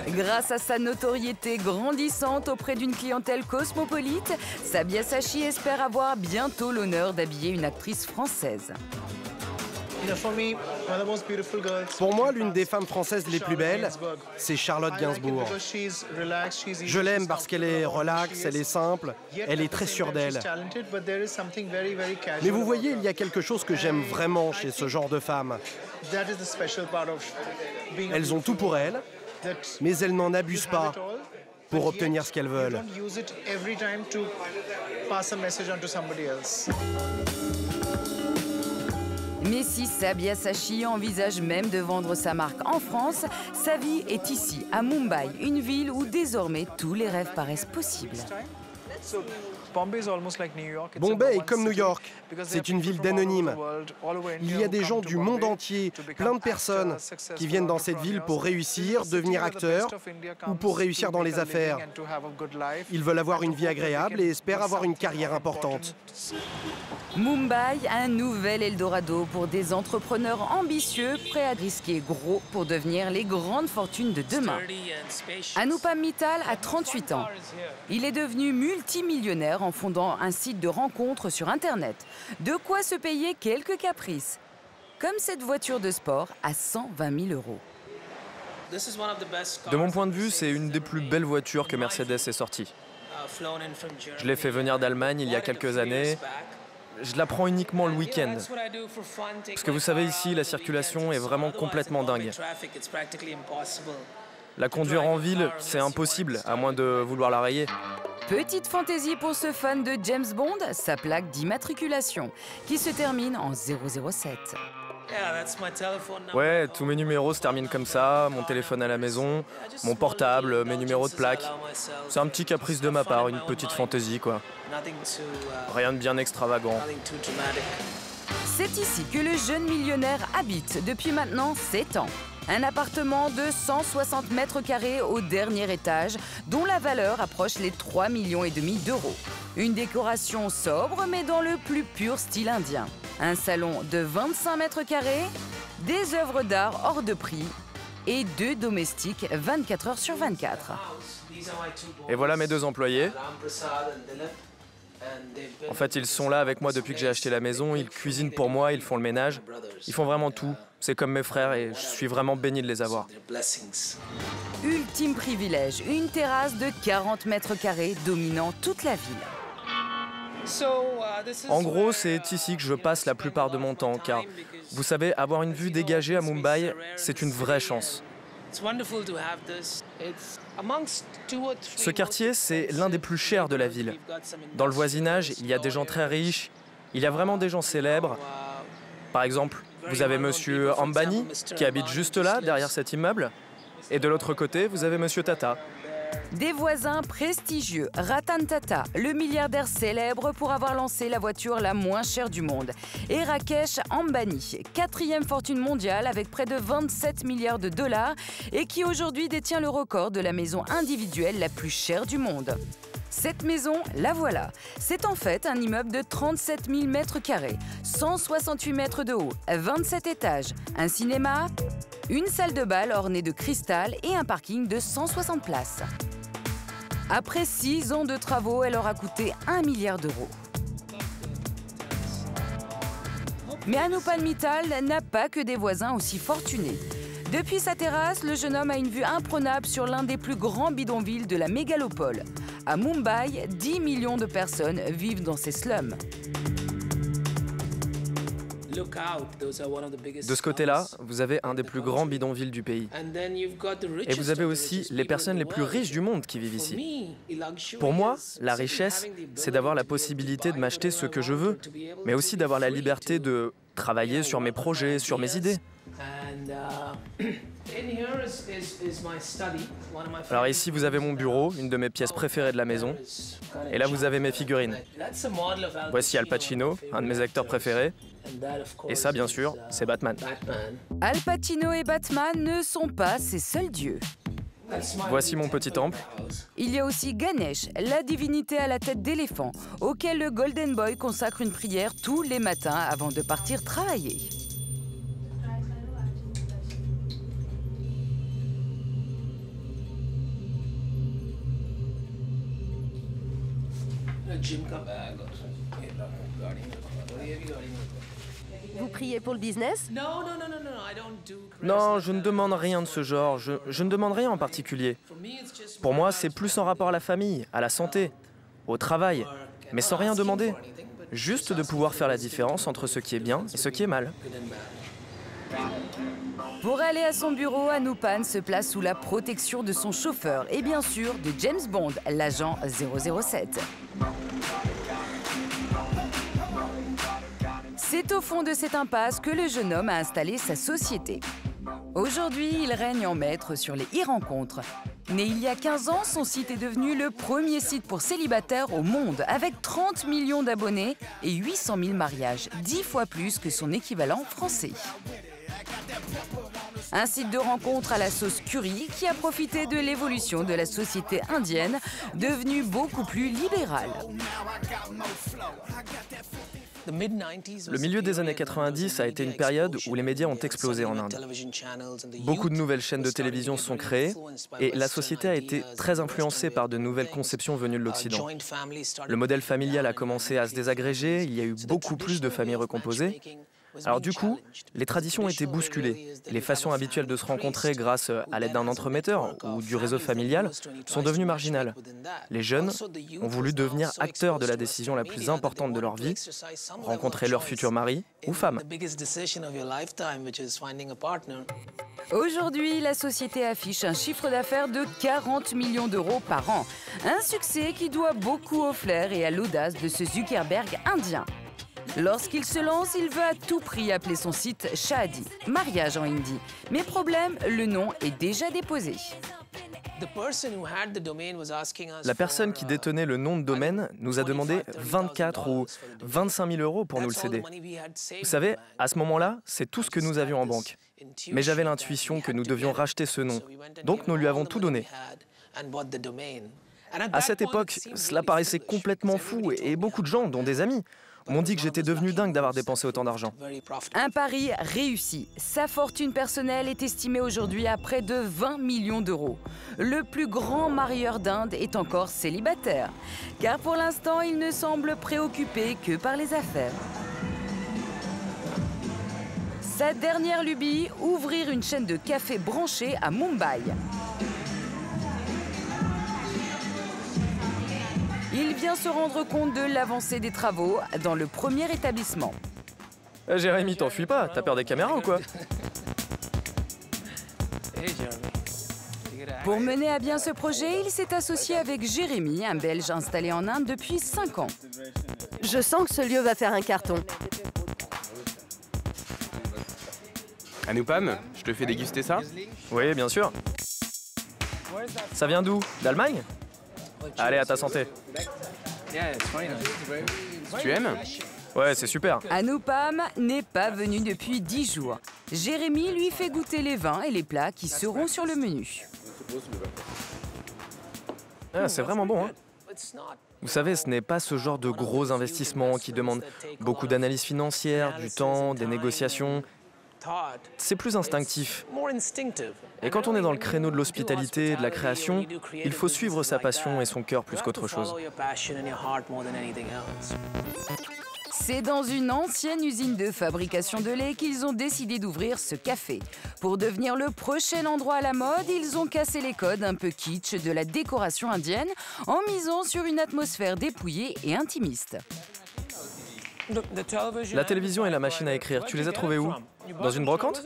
Grâce à sa notoriété grandissante auprès d'une clientèle cosmopolite, Sabia Sachi espère avoir bientôt l'honneur d'habiller une actrice française. Pour moi, l'une des femmes françaises les plus belles, c'est Charlotte Gainsbourg. Je l'aime parce qu'elle est relaxe, elle est simple, elle est très sûre d'elle. Mais vous voyez, il y a quelque chose que j'aime vraiment chez ce genre de femmes. Elles ont tout pour elles, mais elles n'en abusent pas pour obtenir ce qu'elles veulent. Mais si Sabia Sachi envisage même de vendre sa marque en France, sa vie est ici, à Mumbai, une ville où désormais tous les rêves paraissent possibles. Bombay est comme New York. C'est une ville d'anonymes. Il y a des gens du monde entier, plein de personnes qui viennent dans cette ville pour réussir, devenir acteurs ou pour réussir dans les affaires. Ils veulent avoir une vie agréable et espèrent avoir une carrière importante. Mumbai, un nouvel Eldorado pour des entrepreneurs ambitieux prêts à risquer gros pour devenir les grandes fortunes de demain. Anupam Mittal a 38 ans. Il est devenu multimillionnaire en fondant un site de rencontres sur Internet. De quoi se payer quelques caprices. Comme cette voiture de sport à 120 000 euros. De mon point de vue, c'est une des plus belles voitures que Mercedes ait sortie. Je l'ai fait venir d'Allemagne il y a quelques années je la prends uniquement le week-end. Parce que vous savez, ici, la circulation est vraiment complètement dingue. La conduire en ville, c'est impossible, à moins de vouloir la rayer. Petite fantaisie pour ce fan de James Bond, sa plaque d'immatriculation, qui se termine en 007. Ouais, tous mes numéros se terminent comme ça, mon téléphone à la maison, mon portable, mes numéros de plaque. C'est un petit caprice de ma part, une petite fantaisie quoi. Rien de bien extravagant. C'est ici que le jeune millionnaire habite depuis maintenant 7 ans. Un appartement de 160 mètres carrés au dernier étage, dont la valeur approche les 3 millions d'euros. Une décoration sobre, mais dans le plus pur style indien. Un salon de 25 mètres carrés, des œuvres d'art hors de prix et deux domestiques 24 heures sur 24. Et voilà mes deux employés. En fait, ils sont là avec moi depuis que j'ai acheté la maison, ils cuisinent pour moi, ils font le ménage, ils font vraiment tout. C'est comme mes frères et je suis vraiment béni de les avoir. Ultime privilège, une terrasse de 40 mètres carrés dominant toute la ville. En gros, c'est ici que je passe la plupart de mon temps, car vous savez, avoir une vue dégagée à Mumbai, c'est une vraie chance. Ce quartier, c'est l'un des plus chers de la ville. Dans le voisinage, il y a des gens très riches, il y a vraiment des gens célèbres. Par exemple, vous avez Monsieur Ambani, qui habite juste là, derrière cet immeuble. Et de l'autre côté, vous avez Monsieur Tata, des voisins prestigieux, Ratan Tata, le milliardaire célèbre pour avoir lancé la voiture la moins chère du monde, et Rakesh Ambani, quatrième fortune mondiale avec près de 27 milliards de dollars et qui aujourd'hui détient le record de la maison individuelle la plus chère du monde. Cette maison, la voilà. C'est en fait un immeuble de 37 000 mètres carrés, 168 mètres de haut, 27 étages, un cinéma, une salle de bal ornée de cristal et un parking de 160 places. Après six ans de travaux, elle aura coûté 1 milliard d'euros. Mais Anupan Mittal n'a pas que des voisins aussi fortunés. Depuis sa terrasse, le jeune homme a une vue imprenable sur l'un des plus grands bidonvilles de la mégalopole. À Mumbai, 10 millions de personnes vivent dans ces slums. De ce côté-là, vous avez un des plus grands bidonvilles du pays. Et vous avez aussi les personnes les plus riches du monde qui vivent ici. Pour moi, la richesse, c'est d'avoir la possibilité de m'acheter ce que je veux, mais aussi d'avoir la liberté de travailler sur mes projets, sur mes idées. Alors ici, vous avez mon bureau, une de mes pièces préférées de la maison. Et là, vous avez mes figurines. Voici Al Pacino, un de mes acteurs préférés. Et ça, bien sûr, c'est Batman. Al Pacino et Batman ne sont pas ses seuls dieux. Voici mon petit temple. Il y a aussi Ganesh, la divinité à la tête d'éléphant, auquel le Golden Boy consacre une prière tous les matins avant de partir travailler. Pour le business? Non, je ne demande rien de ce genre. Je, je ne demande rien en particulier. Pour moi, c'est plus en rapport à la famille, à la santé, au travail, mais sans rien demander. Juste de pouvoir faire la différence entre ce qui est bien et ce qui est mal. Pour aller à son bureau, Anupan se place sous la protection de son chauffeur et bien sûr de James Bond, l'agent 007. C'est au fond de cette impasse que le jeune homme a installé sa société. Aujourd'hui, il règne en maître sur les e-rencontres. Né il y a 15 ans, son site est devenu le premier site pour célibataires au monde, avec 30 millions d'abonnés et 800 000 mariages, 10 fois plus que son équivalent français. Un site de rencontre à la sauce curry qui a profité de l'évolution de la société indienne, devenue beaucoup plus libérale. Le milieu des années 90 a été une période où les médias ont explosé en Inde. Beaucoup de nouvelles chaînes de télévision sont créées et la société a été très influencée par de nouvelles conceptions venues de l'Occident. Le modèle familial a commencé à se désagréger, il y a eu beaucoup plus de familles recomposées alors du coup, les traditions ont été bousculées. Les façons habituelles de se rencontrer grâce à l'aide d'un entremetteur ou du réseau familial sont devenues marginales. Les jeunes ont voulu devenir acteurs de la décision la plus importante de leur vie, rencontrer leur futur mari ou femme. Aujourd'hui, la société affiche un chiffre d'affaires de 40 millions d'euros par an. Un succès qui doit beaucoup au flair et à l'audace de ce Zuckerberg indien. Lorsqu'il se lance, il veut à tout prix appeler son site Shadi, mariage en hindi. Mais problème, le nom est déjà déposé. La personne qui détenait le nom de domaine nous a demandé 24 ou 25 000 euros pour nous le céder. Vous savez, à ce moment-là, c'est tout ce que nous avions en banque. Mais j'avais l'intuition que nous devions racheter ce nom. Donc nous lui avons tout donné. À cette époque, cela paraissait complètement fou et beaucoup de gens, dont des amis, m'ont dit que j'étais devenu dingue d'avoir dépensé autant d'argent. Un pari réussi. Sa fortune personnelle est estimée aujourd'hui à près de 20 millions d'euros. Le plus grand marieur d'Inde est encore célibataire, car pour l'instant, il ne semble préoccupé que par les affaires. Sa dernière lubie, ouvrir une chaîne de café branchée à Mumbai. Il vient se rendre compte de l'avancée des travaux dans le premier établissement. Euh, Jérémy, t'enfuis pas, t'as peur des caméras ou quoi Pour mener à bien ce projet, il s'est associé avec Jérémy, un Belge installé en Inde depuis 5 ans. Je sens que ce lieu va faire un carton. Anoupam, je te fais déguster ça Oui, bien sûr. Ça vient d'où? D'Allemagne? Allez, à ta santé. Tu aimes Ouais, c'est super. Anoupam n'est pas venu depuis 10 jours. Jérémy lui fait goûter les vins et les plats qui seront sur le menu. Ah, c'est vraiment bon, hein Vous savez, ce n'est pas ce genre de gros investissements qui demandent beaucoup d'analyse financière, du temps, des négociations. C'est plus instinctif. Et quand on est dans le créneau de l'hospitalité et de la création, il faut suivre sa passion et son cœur plus qu'autre chose. C'est dans une ancienne usine de fabrication de lait qu'ils ont décidé d'ouvrir ce café. Pour devenir le prochain endroit à la mode, ils ont cassé les codes un peu kitsch de la décoration indienne en misant sur une atmosphère dépouillée et intimiste. La télévision et la machine à écrire, tu les as trouvées où? Dans une brocante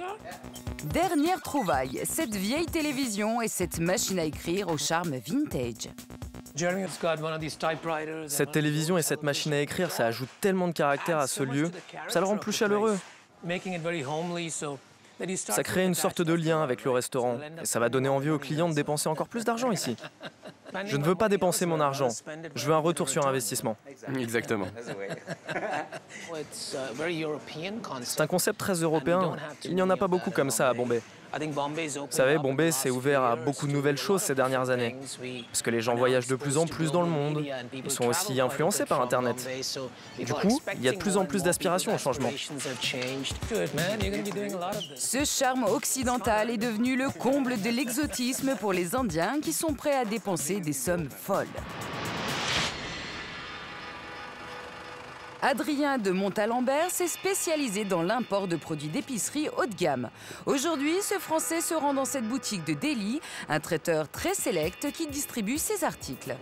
Dernière trouvaille, cette vieille télévision et cette machine à écrire au charme vintage. Cette télévision et cette machine à écrire, ça ajoute tellement de caractère à ce lieu, ça le rend plus chaleureux. Ça crée une sorte de lien avec le restaurant et ça va donner envie aux clients de dépenser encore plus d'argent ici. Je ne veux pas dépenser mon argent, je veux un retour sur investissement. Exactement. C'est un concept très européen. Il n'y en a pas beaucoup comme ça à Bombay. Vous savez, Bombay s'est ouvert à beaucoup de nouvelles choses ces dernières années, parce que les gens voyagent de plus en plus dans le monde. Ils sont aussi influencés par Internet. Du coup, il y a de plus en plus d'aspiration au changement. Ce charme occidental est devenu le comble de l'exotisme pour les Indiens qui sont prêts à dépenser des sommes folles. Adrien de Montalembert s'est spécialisé dans l'import de produits d'épicerie haut de gamme. Aujourd'hui, ce Français se rend dans cette boutique de Delhi, un traiteur très sélect qui distribue ses articles.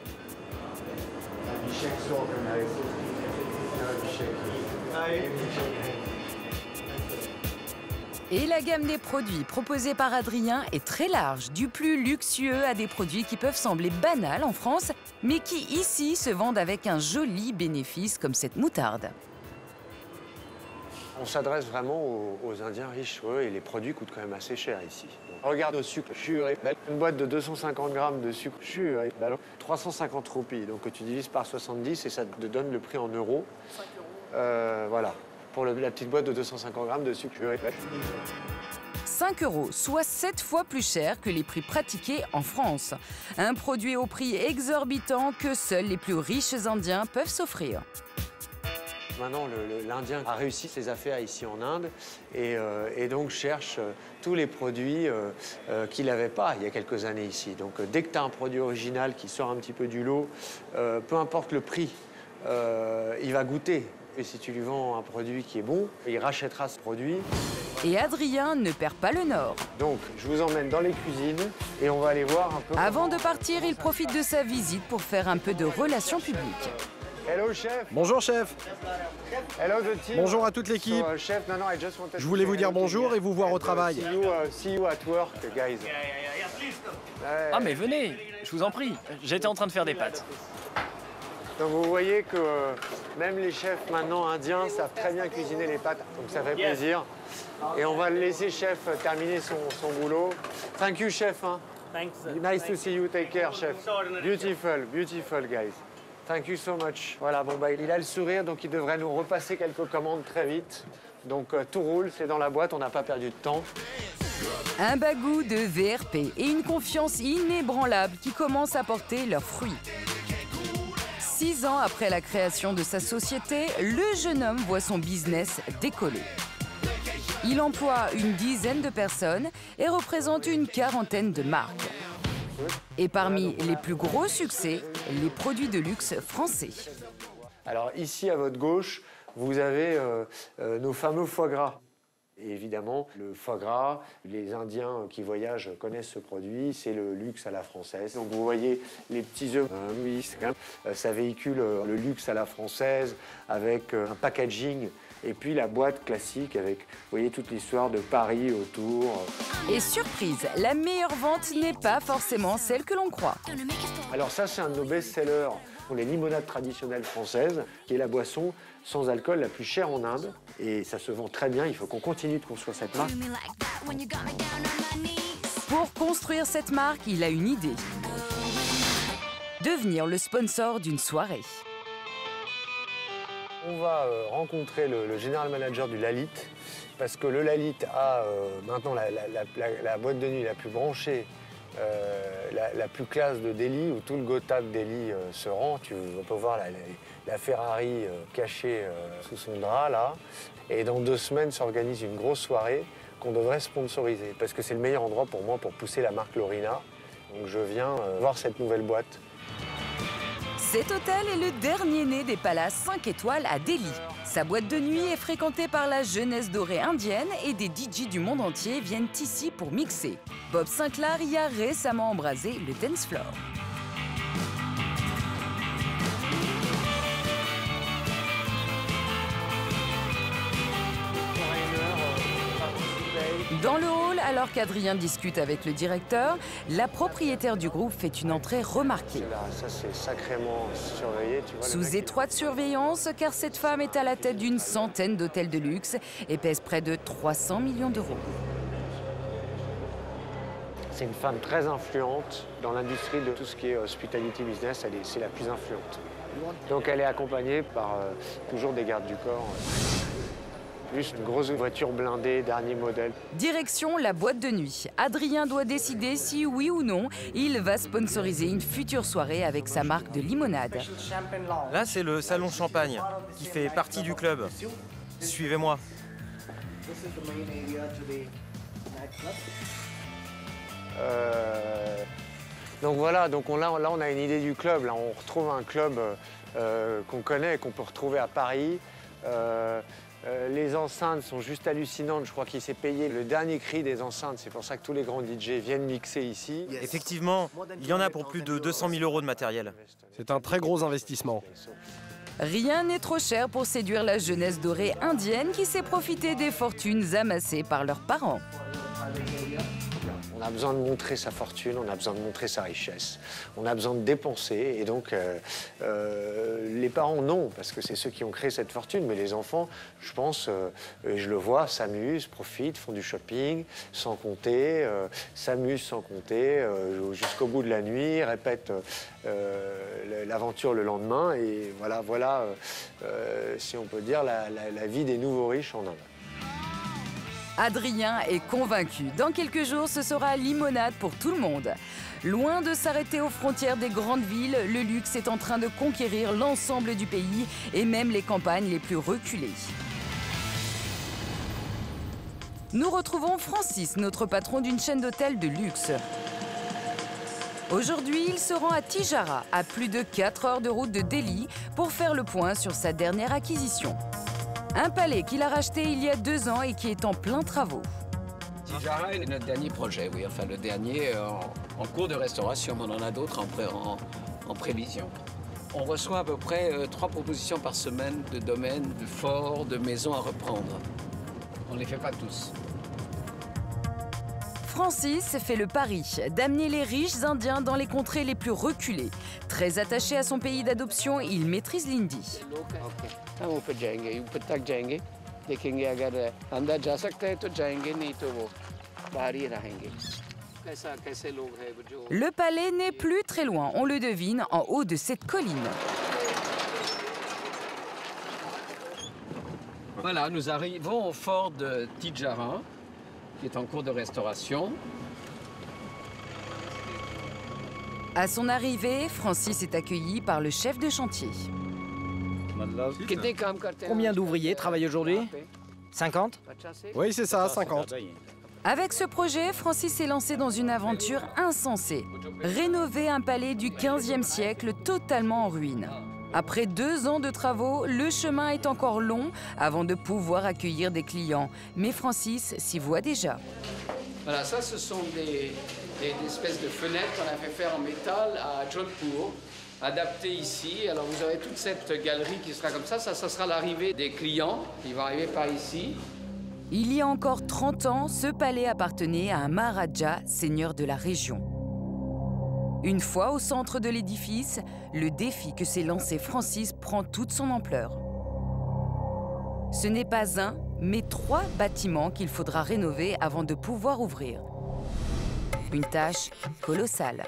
Et la gamme des produits proposés par Adrien est très large, du plus luxueux à des produits qui peuvent sembler banals en France, mais qui ici se vendent avec un joli bénéfice comme cette moutarde. On s'adresse vraiment aux, Indiens riches, et les produits coûtent quand même assez cher ici. regarde au sucre, une boîte de 250 grammes de sucre, 350 roupies, donc tu divises par 70 et ça te donne le prix en euros. Euh, voilà pour la petite boîte de 250 grammes de sucre 5 euros, soit 7 fois plus cher que les prix pratiqués en France. Un produit au prix exorbitant que seuls les plus riches Indiens peuvent s'offrir. Maintenant, l'Indien a réussi ses affaires ici en Inde et, euh, donc cherche euh, tous les produits euh, qu'il n'avait pas il y a quelques années ici. Donc dès que tu as un produit original qui sort un petit peu du lot, peu importe le prix, il va goûter. Et si tu lui vends un produit qui est bon, il rachètera ce produit. Et Adrien ne perd pas le nord. Donc, je vous emmène dans les cuisines et on va aller voir un peu. Avant de partir, il profite de sa visite pour faire un peu de relations publiques. Hello chef. Bonjour chef. Hello the team. Bonjour à toute l'équipe. je voulais vous dire bonjour et vous voir au travail. See you, at work, guys. Ah mais venez, je vous en prie. J'étais en train de faire des pâtes. Donc vous voyez que euh, même les chefs maintenant indiens savent très bien cuisiner les pâtes, donc ça fait plaisir. Et on va le laisser chef terminer son, boulot. Thank you chef. Hein. Nice to see you, take care chef. Beautiful, beautiful guys. Thank you so much. Voilà, bon bah il a le sourire, donc il devrait nous repasser quelques commandes très vite. Donc euh, tout roule, c'est dans la boîte, on n'a pas perdu de temps. Un bagou de VRP et une confiance inébranlable qui commence à porter leurs fruits. Six ans après la création de sa société, le jeune homme voit son business décoller. Il emploie une dizaine de personnes et représente une quarantaine de marques. Et parmi les plus gros succès, les produits de luxe français. Alors ici à votre gauche, vous avez euh, euh, nos fameux foie gras. Et évidemment, le foie gras, les Indiens qui voyagent connaissent ce produit, c'est le luxe à la française. Donc vous voyez les petits œufs, euh, oui, euh, ça véhicule euh, le luxe à la française avec un packaging et puis la boîte classique avec, vous voyez, toute l'histoire de Paris autour. Et surprise, la meilleure vente n'est pas forcément celle que l'on croit. Alors ça, c'est un de nos best-sellers pour les limonades traditionnelles françaises, qui est la boisson sans alcool la plus chère en Inde. Et ça se vend très bien, il faut qu'on continue de construire cette marque. Pour construire cette marque, il a une idée. Devenir le sponsor d'une soirée. On va euh, rencontrer le, général manager du Lalit, parce que le Lalit a euh, maintenant la, boîte de nuit la plus branchée la, plus classe de Delhi, où tout le Gotha de Delhi se rend. Tu, on peut voir la, Ferrari cachée sous son drap, là. Et dans deux semaines s'organise une grosse soirée qu'on devrait sponsoriser, parce que c'est le meilleur endroit pour moi pour pousser la marque Lorina. Donc je viens voir cette nouvelle boîte. Cet hôtel est le dernier né des palaces 5 étoiles à Delhi. Sa boîte de nuit est fréquentée par la jeunesse dorée indienne et des DJ du monde entier viennent ici pour mixer. Bob Sinclair y a récemment embrasé le dance floor. Dans le hall, alors qu'Adrien discute avec le directeur, la propriétaire du groupe fait une entrée remarquée. Ça, c'est sacrément surveillé. Sous étroite surveillance, car cette femme est à la tête d'une centaine d'hôtels de luxe et pèse près de 300 millions d'euros. C'est une femme très influente dans l'industrie de tout ce qui est hospitality business. C'est la plus influente. Donc elle est accompagnée par euh, toujours des gardes du corps une grosse voiture blindée, dernier modèle. Direction la boîte de nuit. Adrien doit décider si oui ou non il va sponsoriser une future soirée avec sa marque de limonade. Là, c'est le salon champagne qui fait partie du club. Suivez-moi. Euh, donc voilà, donc on, là, on a une idée du club. Là, on retrouve un club euh, qu'on connaît et qu'on peut retrouver à Paris. Euh, euh, les enceintes sont juste hallucinantes. Je crois qu'il s'est payé le dernier cri des enceintes. C'est pour ça que tous les grands DJ viennent mixer ici. Effectivement, il y en a pour plus de 200 000 euros de matériel. C'est un très gros investissement. Rien n'est trop cher pour séduire la jeunesse dorée indienne qui s'est profiter des fortunes amassées par leurs parents. On a besoin de montrer sa fortune, on a besoin de montrer sa richesse, on a besoin de dépenser. Et donc, euh, euh, les parents, non, parce que c'est ceux qui ont créé cette fortune. Mais les enfants, je pense, euh, et je le vois, s'amusent, profitent, font du shopping sans compter, s'amusent sans compter, jusqu'au bout de la nuit, répètent l'aventure le lendemain. Et voilà, voilà si on peut dire, la, la vie des nouveaux riches en Inde. Adrien est convaincu. Dans quelques jours, ce sera limonade pour tout le monde. Loin de s'arrêter aux frontières des grandes villes, le luxe est en train de conquérir l'ensemble du pays et même les campagnes les plus reculées. Nous retrouvons Francis, notre patron d'une chaîne d'hôtels de luxe. Aujourd'hui, il se rend à Tijara, à plus de 4 heures de route de Delhi, pour faire le point sur sa dernière acquisition. Un palais qu'il a racheté il y a deux ans et qui est en plein travaux. Tijara est notre dernier projet, oui, enfin le dernier euh, en, cours de restauration, mais on en a d'autres en, prévision. On reçoit à peu près euh, trois propositions par semaine de domaines, de forts, de maisons à reprendre. On ne les fait pas tous. Francis fait le pari d'amener les riches Indiens dans les contrées les plus reculées. Très attaché à son pays d'adoption, il maîtrise l'hindi. Le palais n'est plus très loin, on le devine en haut de cette colline. Voilà, nous arrivons au fort de Tijara qui est en cours de restauration. À son arrivée, Francis est accueilli par le chef de chantier. Combien d'ouvriers travaillent aujourd'hui 50 Oui, c'est ça, 50. Avec ce projet, Francis s'est lancé dans une aventure insensée. Rénover un palais du 15e siècle totalement en ruine. Après deux ans de travaux, le chemin est encore long avant de pouvoir accueillir des clients. Mais Francis s'y voit déjà. Voilà, ça, ce sont des, espèces de fenêtres qu'on a fait faire en métal à Jodhpur, adaptées ici. Alors vous avez toute cette galerie qui sera comme ça. Ça, ça sera l'arrivée des clients qui vont arriver par ici. Il y a encore 30 ans, ce palais appartenait à un Maharaja, seigneur de la région. Une fois au centre de l'édifice, le défi que s'est lancé Francis prend toute son ampleur. Ce n'est pas un, mais trois bâtiments qu'il faudra rénover avant de pouvoir ouvrir. Une tâche colossale.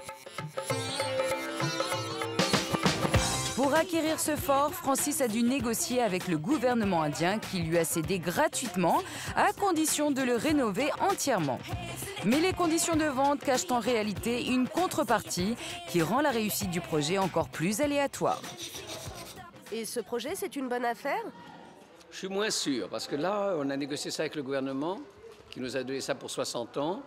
Pour acquérir ce fort, Francis a dû négocier avec le gouvernement indien qui lui a cédé gratuitement à condition de le rénover entièrement. Mais les conditions de vente cachent en réalité une contrepartie qui rend la réussite du projet encore plus aléatoire. Et ce projet, c'est une bonne affaire? Je suis moins sûr, parce que là, on a négocié ça avec le gouvernement, qui nous a donné ça pour 60 ans.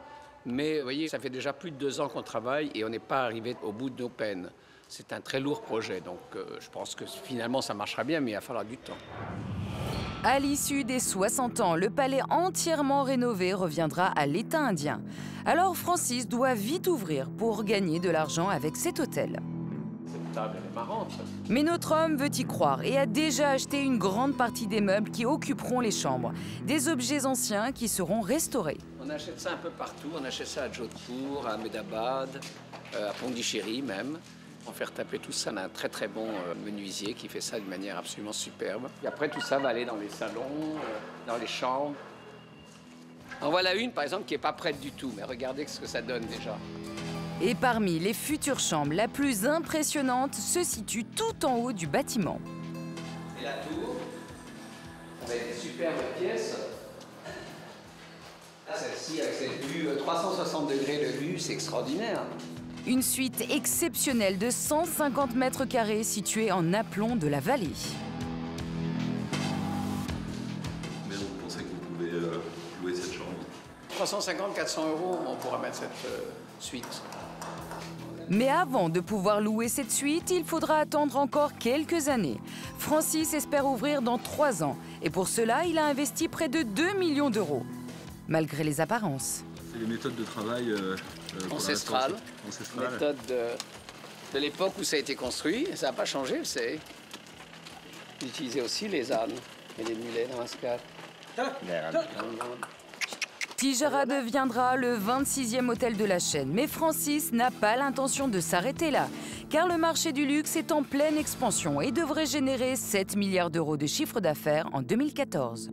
Mais vous voyez, ça fait déjà plus de deux ans qu'on travaille et on n'est pas arrivé au bout de nos peines. C'est un très lourd projet, donc euh, je pense que finalement ça marchera bien, mais il va falloir du temps. À l'issue des 60 ans, le palais entièrement rénové reviendra à l'État indien. Alors Francis doit vite ouvrir pour gagner de l'argent avec cet hôtel. Cette table, elle est marrante. Mais notre homme veut y croire et a déjà acheté une grande partie des meubles qui occuperont les chambres. Des objets anciens qui seront restaurés. On achète ça un peu partout. On achète ça à Jodhpur, à Ahmedabad, euh, à Pondichéry même. En faire taper tout ça, on a un très très bon euh, menuisier qui fait ça d'une manière absolument superbe. Et après, tout ça va aller dans les salons, euh, dans les chambres. En voilà une, par exemple, qui n'est pas prête du tout, mais regardez ce que ça donne déjà. Et parmi les futures chambres, la plus impressionnante se situe tout en haut du bâtiment. Et la tour, ça va être une superbe pièce. Là, celle-ci, avec cette vue 360 degrés de vue, c'est extraordinaire. Une suite exceptionnelle de 150 mètres carrés située en aplomb de la vallée. Mais vous pensez que vous pouvez euh, louer cette chambre? 350-400 euros, on pourra mettre cette euh, suite. Mais avant de pouvoir louer cette suite, il faudra attendre encore quelques années. Francis espère ouvrir dans trois ans. Et pour cela, il a investi près de 2 millions d'euros. Malgré les apparences. C'est les méthodes de travail euh, euh, Ancestrales. l'instant, c'est- ancestrales. Méthode de, de l'époque où ça a été construit. Ça n'a pas changé, vous savez. Ils utilisaient aussi les ânes et les mulets dans Ascar. Tijara deviendra le 26e hôtel de la chaîne. Mais Francis n'a pas l'intention de s'arrêter là. Car le marché du luxe est en pleine expansion et devrait générer 7 milliards d'euros de chiffre d'affaires en 2014.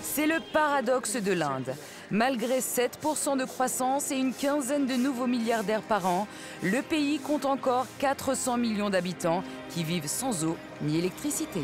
C'est le paradoxe de l'Inde. Malgré 7% de croissance et une quinzaine de nouveaux milliardaires par an, le pays compte encore 400 millions d'habitants qui vivent sans eau ni électricité.